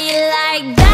you like that?